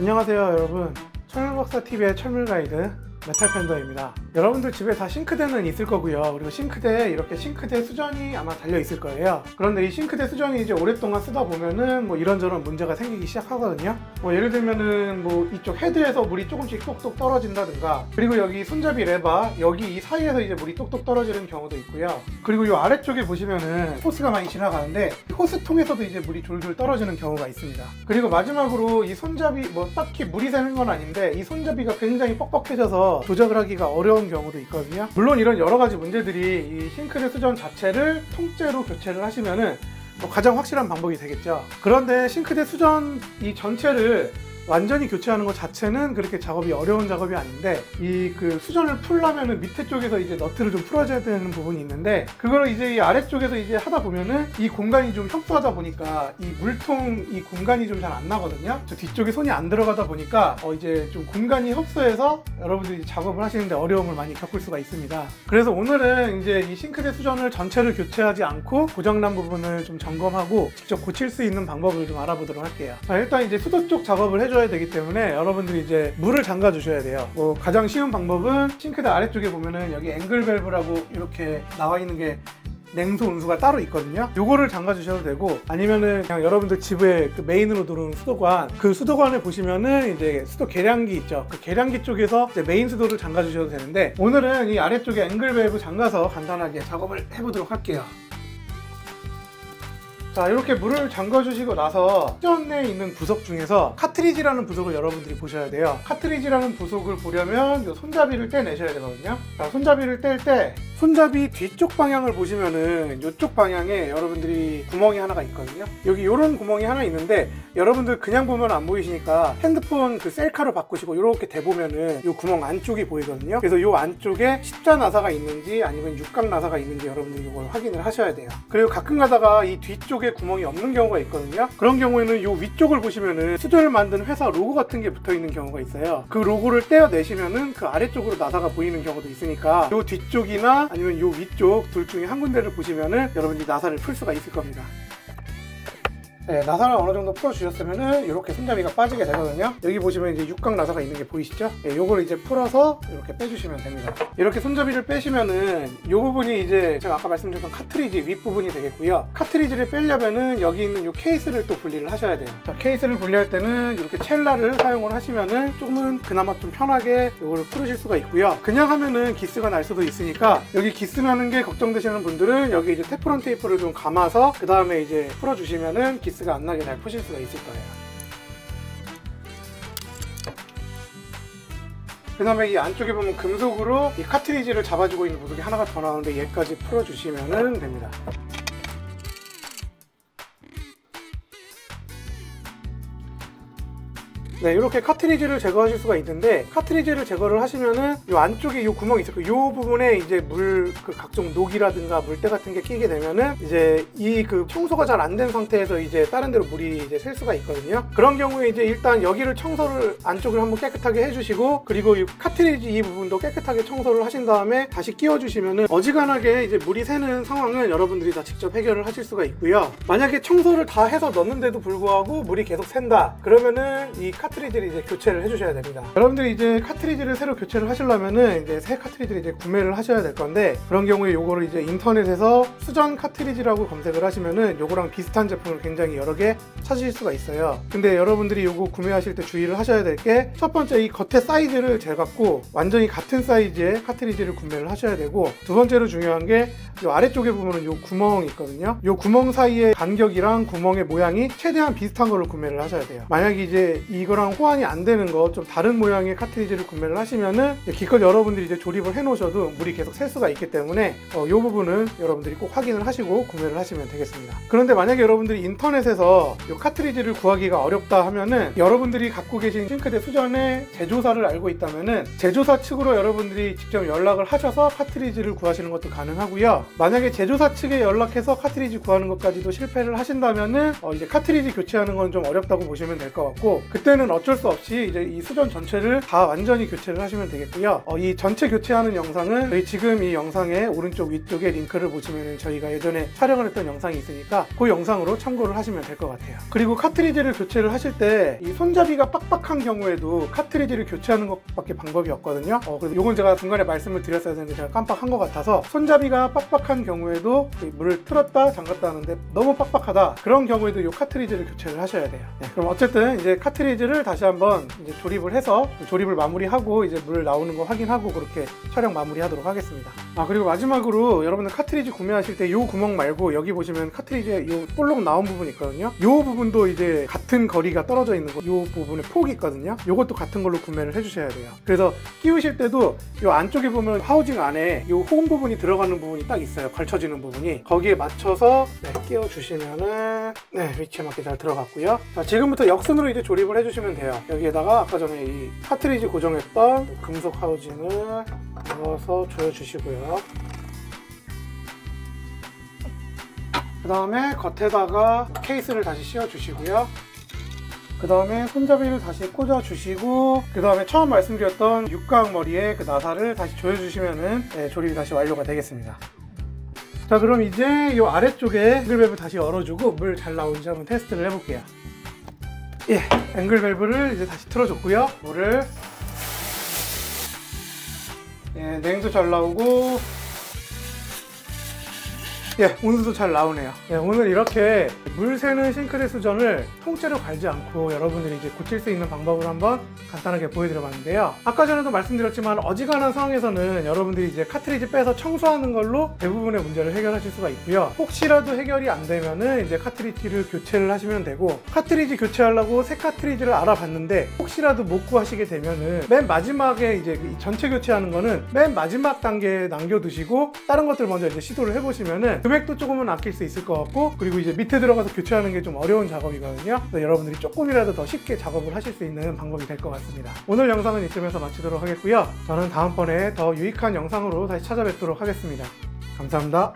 안녕하세요 여러분. 철물박사TV의 철물가이드 메탈팬더입니다 여러분들 집에 다 싱크대는 있을 거고요. 그리고 싱크대에 이렇게 싱크대 수전이 아마 달려 있을 거예요. 그런데 이 싱크대 수전이 이제 오랫동안 쓰다 보면은 뭐 이런저런 문제가 생기기 시작하거든요. 뭐 예를 들면은 뭐 이쪽 헤드에서 물이 조금씩 똑똑 떨어진다든가 그리고 여기 손잡이 레바 여기 이 사이에서 이제 물이 똑똑 떨어지는 경우도 있고요. 그리고 이 아래쪽에 보시면은 호스가 많이 지나가는데 호스 통에서도 이제 물이 졸졸 떨어지는 경우가 있습니다. 그리고 마지막으로 이 손잡이 뭐 딱히 물이 새는 건 아닌데 이 손잡이가 굉장히 뻑뻑해져서 조작을 하기가 어려운 경우도 있거든요. 물론 이런 여러 가지 문제들이 이 싱크대 수전 자체를 통째로 교체를 하시면은 뭐 가장 확실한 방법이 되겠죠. 그런데 싱크대 수전 이 전체를 완전히 교체하는 것 자체는 그렇게 작업이 어려운 작업이 아닌데 이 그 수전을 풀려면은 밑에 쪽에서 이제 너트를 좀 풀어줘야 되는 부분이 있는데 그거를 이제 이 아래쪽에서 이제 하다 보면은 이 공간이 좀 협소하다 보니까 이 물통 이 공간이 좀 잘 안 나거든요. 저 뒤쪽에 손이 안 들어가다 보니까 어 이제 좀 공간이 협소해서 여러분들이 작업을 하시는데 어려움을 많이 겪을 수가 있습니다. 그래서 오늘은 이제 이 싱크대 수전을 전체를 교체하지 않고 고장난 부분을 좀 점검하고 직접 고칠 수 있는 방법을 좀 알아보도록 할게요. 자, 일단 이제 수도 쪽 작업을 해줘야 되기 때문에 여러분들이 이제 물을 잠가 주셔야 돼요. 뭐 가장 쉬운 방법은 싱크대 아래쪽에 보면은 여기 앵글 밸브라고 이렇게 나와 있는 게 냉수 온수가 따로 있거든요. 요거를 잠가 주셔도 되고 아니면은 그냥 여러분들 집에 그 메인으로 들어오는 수도관 그 수도관을 보시면은 이제 수도 계량기 있죠. 그 계량기 쪽에서 이제 메인 수도를 잠가 주셔도 되는데 오늘은 이 아래쪽에 앵글 밸브 잠가서 간단하게 작업을 해보도록 할게요. 자 이렇게 물을 잠궈 주시고 나서 수전에 있는 부속 중에서 카트리지라는 부속을 여러분들이 보셔야 돼요. 카트리지라는 부속을 보려면 이 손잡이를 떼내셔야 되거든요. 자 손잡이를 뗄 때 손잡이 뒤쪽 방향을 보시면은 이쪽 방향에 여러분들이 구멍이 하나가 있거든요. 여기 이런 구멍이 하나 있는데 여러분들 그냥 보면 안 보이시니까 핸드폰 그 셀카로 바꾸시고 이렇게 대보면은 이 구멍 안쪽이 보이거든요. 그래서 이 안쪽에 십자 나사가 있는지 아니면 육각 나사가 있는지 여러분들이 이걸 확인을 하셔야 돼요. 그리고 가끔 가다가 이 뒤쪽 쪽에 구멍이 없는 경우가 있거든요. 그런 경우에는 이 위쪽을 보시면은 수조를 만든 회사 로고 같은 게 붙어 있는 경우가 있어요. 그 로고를 떼어내시면은 그 아래쪽으로 나사가 보이는 경우도 있으니까 이 뒤쪽이나 아니면 이 위쪽 둘 중에 한 군데를 보시면은 여러분들이 나사를 풀 수가 있을 겁니다 네, 나사를 어느 정도 풀어주셨으면은 이렇게 손잡이가 빠지게 되거든요. 여기 보시면 이제 육각 나사가 있는 게 보이시죠? 네, 요거를 이제 풀어서 이렇게 빼주시면 됩니다. 이렇게 손잡이를 빼시면은 이 부분이 이제 제가 아까 말씀드렸던 카트리지 윗부분이 되겠고요. 카트리지를 빼려면은 여기 있는 이 케이스를 또 분리를 하셔야 돼요. 자, 케이스를 분리할 때는 이렇게 첼라를 사용을 하시면은 조금은 그나마 좀 편하게 이거를 풀으실 수가 있고요. 그냥 하면은 기스가 날 수도 있으니까 여기 기스 나는 게 걱정되시는 분들은 여기 이제 테프론 테이프를 좀 감아서 그 다음에 이제 풀어주시면은 기스 기스가 안 나게 잘 푸실 수가 있을 거예요. 그 다음에 이 안쪽에 보면 금속으로 이 카트리지를 잡아주고 있는 부속이 하나가 더 나오는데 얘까지 풀어주시면 됩니다. 네, 이렇게 카트리지를 제거하실 수가 있는데 카트리지를 제거를 하시면은 이 안쪽에 이 구멍이 있어요. 이 부분에 이제 물 그 각종 녹이라든가 물때 같은 게 끼게 되면은 이제 이 그 청소가 잘 안 된 상태에서 이제 다른 데로 물이 이제 셀 수가 있거든요. 그런 경우에 이제 일단 여기를 청소를 안쪽을 한번 깨끗하게 해주시고 그리고 이 카트리지 이 부분도 깨끗하게 청소를 하신 다음에 다시 끼워주시면은 어지간하게 이제 물이 새는 상황을 여러분들이 다 직접 해결을 하실 수가 있고요. 만약에 청소를 다 해서 넣는데도 불구하고 물이 계속 샌다 그러면은 이 카트 카트리지를 이제 교체를 해주셔야 됩니다. 여러분들이 이제 카트리지를 새로 교체를 하시려면은 이제 새 카트리지를 이제 구매를 하셔야 될 건데 그런 경우에 요거를 이제 인터넷에서 수전 카트리지라고 검색을 하시면은 요거랑 비슷한 제품을 굉장히 여러 개 찾으실 수가 있어요. 근데 여러분들이 요거 구매하실 때 주의를 하셔야 될 게 첫 번째 이 겉에 사이즈를 재갖고 완전히 같은 사이즈의 카트리지를 구매를 하셔야 되고 두 번째로 중요한 게이 아래쪽에 보면은 요 구멍이 있거든요. 요 구멍 사이의 간격이랑 구멍의 모양이 최대한 비슷한 걸로 구매를 하셔야 돼요. 만약에 이제 이거랑 이 거랑 호환이 안 되는 거 좀 다른 모양의 카트리지를 구매를 하시면은 기껏 여러분들이 이제 조립을 해 놓으셔도 물이 계속 샐 수가 있기 때문에 어, 이 부분은 여러분들이 꼭 확인을 하시고 구매를 하시면 되겠습니다. 그런데 만약에 여러분들이 인터넷에서 이 카트리지를 구하기가 어렵다 하면은 여러분들이 갖고 계신 싱크대 수전의 제조사를 알고 있다면은 제조사 측으로 여러분들이 직접 연락을 하셔서 카트리지를 구하시는 것도 가능하고요. 만약에 제조사 측에 연락해서 카트리지 구하는 것까지도 실패를 하신다면은 어, 이제 카트리지 교체하는 건 좀 어렵다고 보시면 될 것 같고 그때는 그러면 어쩔 수 없이 이제 이 수전 전체를 다 완전히 교체를 하시면 되겠고요. 어, 이 전체 교체하는 영상은 저희 지금 이 영상의 오른쪽 위쪽에 링크를 보시면 저희가 예전에 촬영을 했던 영상이 있으니까 그 영상으로 참고를 하시면 될 것 같아요. 그리고 카트리지를 교체를 하실 때 이 손잡이가 빡빡한 경우에도 카트리지를 교체하는 것밖에 방법이 없거든요. 어, 그래서 이건 제가 중간에 말씀을 드렸어야 되는데 제가 깜빡한 것 같아서 손잡이가 빡빡한 경우에도 이 물을 틀었다 잠갔다 하는데 너무 빡빡하다 그런 경우에도 이 카트리지를 교체를 하셔야 돼요. 네, 그럼 어쨌든 이제 카트리지를 다시 한번 이제 조립을 해서 조립을 마무리하고 이제 물 나오는 거 확인하고 그렇게 촬영 마무리하도록 하겠습니다. 아 그리고 마지막으로 여러분들 카트리지 구매하실 때 이 구멍 말고 여기 보시면 카트리지에 이 볼록 나온 부분 있거든요. 이 부분도 이제 같은 거리가 떨어져 있는 거, 이 부분에 폭이 있거든요. 이것도 같은 걸로 구매를 해주셔야 돼요. 그래서 끼우실 때도 이 안쪽에 보면 하우징 안에 이 호응 부분이 들어가는 부분이 딱 있어요. 걸쳐지는 부분이 거기에 맞춰서 네, 끼워 주시면은 네 위치에 맞게 잘 들어갔고요. 자, 지금부터 역순으로 이제 조립을 해주시면 돼요. 여기에다가 아까 전에 이 카트리지 고정했던 금속 하우징을 넣어서 조여주시고요. 그 다음에 겉에다가 케이스를 다시 씌워주시고요. 그 다음에 손잡이를 다시 꽂아주시고 그 다음에 처음 말씀드렸던 육각 머리에 그 나사를 다시 조여주시면은 네, 조립이 다시 완료가 되겠습니다. 자 그럼 이제 이 아래쪽에 앵글밸브 다시 열어주고 물 잘 나오는지 한번 테스트를 해볼게요. 예, 앵글 밸브를 이제 다시 틀어줬고요. 물을 예, 냉도 잘 나오고 예, 온수도 잘 나오네요. 예, 오늘 이렇게 물 새는 싱크대 수전을 통째로 갈지 않고 여러분들이 이제 고칠 수 있는 방법을 한번 간단하게 보여드려 봤는데요. 아까 전에도 말씀드렸지만 어지간한 상황에서는 여러분들이 이제 카트리지 빼서 청소하는 걸로 대부분의 문제를 해결하실 수가 있고요. 혹시라도 해결이 안 되면은 이제 카트리지를 교체를 하시면 되고 카트리지 교체하려고 새 카트리지를 알아봤는데 혹시라도 못 구하시게 되면은 맨 마지막에 이제 이 전체 교체하는 거는 맨 마지막 단계에 남겨두시고 다른 것들 먼저 이제 시도를 해보시면은 금액도 조금은 아낄 수 있을 것 같고 그리고 이제 밑에 들어가 서 교체하는 게 좀 어려운 작업이거든요. 그래서 여러분들이 조금이라도 더 쉽게 작업을 하실 수 있는 방법이 될 것 같습니다. 오늘 영상은 이쯤에서 마치도록 하겠고요. 저는 다음번에 더 유익한 영상으로 다시 찾아뵙도록 하겠습니다. 감사합니다.